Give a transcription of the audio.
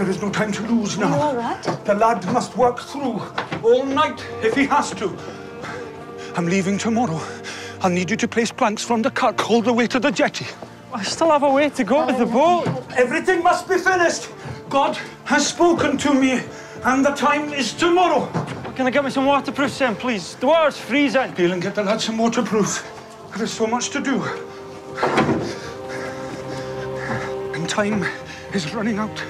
There is no time to lose now. All right? The lad must work through all night if he has to. I'm leaving tomorrow. I'll need you to place planks from the kirk all the way to the jetty. I still have a way to go with the boat. Everything must be finished. God has spoken to me, and the time is tomorrow. Can I get me some waterproof then, please? The water's freezing. Deal and get the lad some waterproof. There is so much to do. And time is running out.